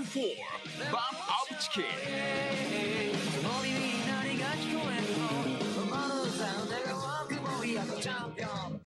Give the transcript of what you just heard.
number four, Bob Ovchkin.